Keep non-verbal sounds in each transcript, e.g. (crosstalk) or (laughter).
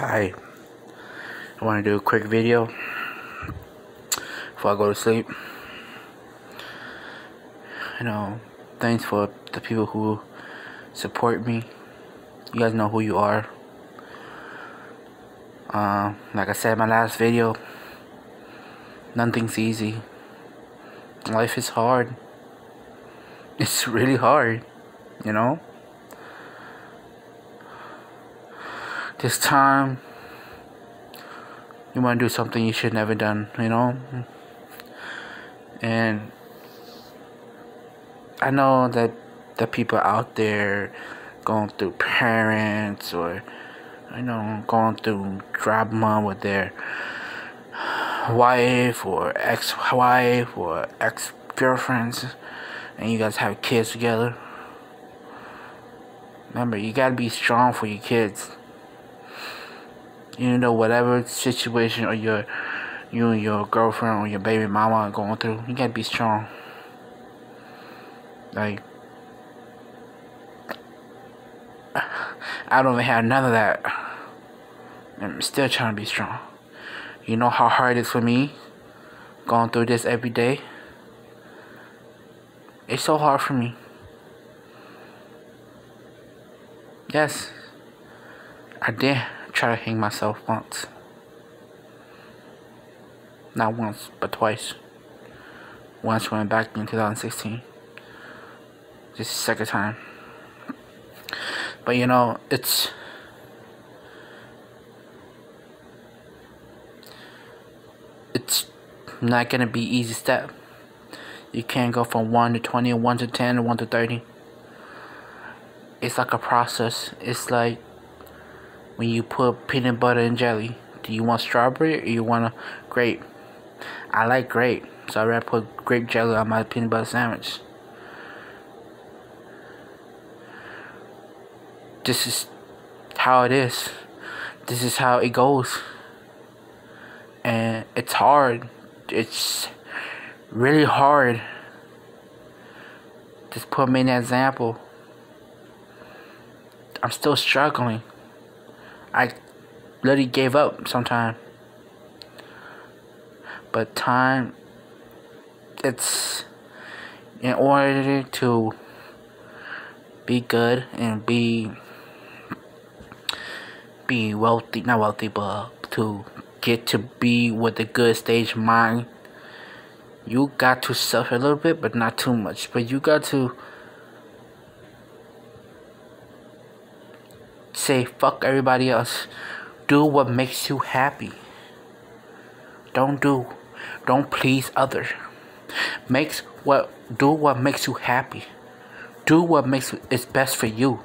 Hi. I want to do a quick video before I go to sleep. You know, thanks for the people who support me. You guys know who you are. Uh, like I said in my last video, nothing's easy. Life is hard. (laughs) It's really hard, you know? This time you want to do something you should never done you know? And i know that the people out there going through parents or you know going through drama with their wife or ex-wife or ex-girlfriends and you guys have kids together remember you gotta be strong for your kids you know whatever situation or your you and your girlfriend or your baby mama are going through, you gotta be strong. Like (sighs) I don't even have none of that. I'm still trying to be strong. You know how hard it is for me going through this every day? It's so hard for me. Yes, I did try to hang myself once. Not once, but twice. Once when back in 2016. This is the second time. But you know, it's it's not gonna be easy step. You can't go from 1 to 20, 1 to 10, 1 to 30. It's like a process. It's like when you put peanut butter and jelly. Do you want strawberry or you want a grape? I like grape, so I'd rather put grape jelly on my peanut butter sandwich. This is how it is. This is how it goes. And it's hard. It's really hard. Just put me an example. I'm still struggling. I literally gave up sometime. But time, it's in order to be good and be be wealthy, not wealthy, but to get to be with a good stage mind, you got to suffer a little bit, but not too much. But you got to say fuck everybody else. Do what makes you happy. Don't do don't please others. Makes what do what makes you happy. Do what makes is best for you.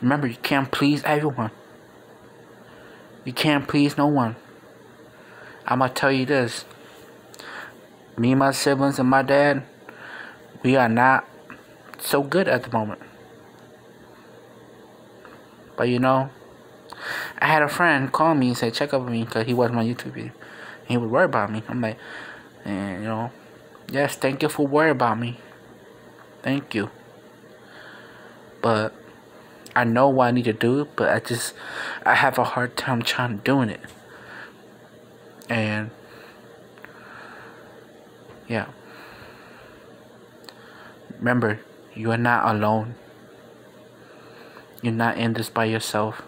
Remember you can't please everyone. You can't please no one. I'ma tell you this. Me, my siblings, and my dad, we are not so good at the moment. But you know, I had a friend call me and say check up on me because he watched my YouTube video. And he would worry about me. I'm like, and you know, yes, thank you for worrying about me. Thank you. But I know what I need to do, but I just I have a hard time trying to doing it. And yeah. Remember, you are not alone. You're not in this by yourself.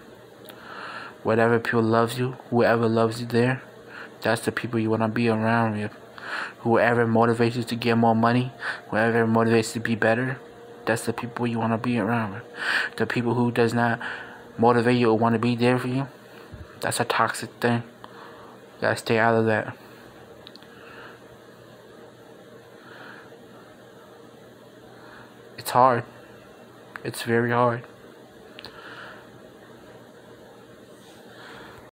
Whatever people loves you, whoever loves you there, that's the people you want to be around with. Whoever motivates you to get more money, whoever motivates you to be better, that's the people you want to be around with. The people who does not motivate you or want to be there for you, that's a toxic thing. You gotta stay out of that. It's hard. It's very hard.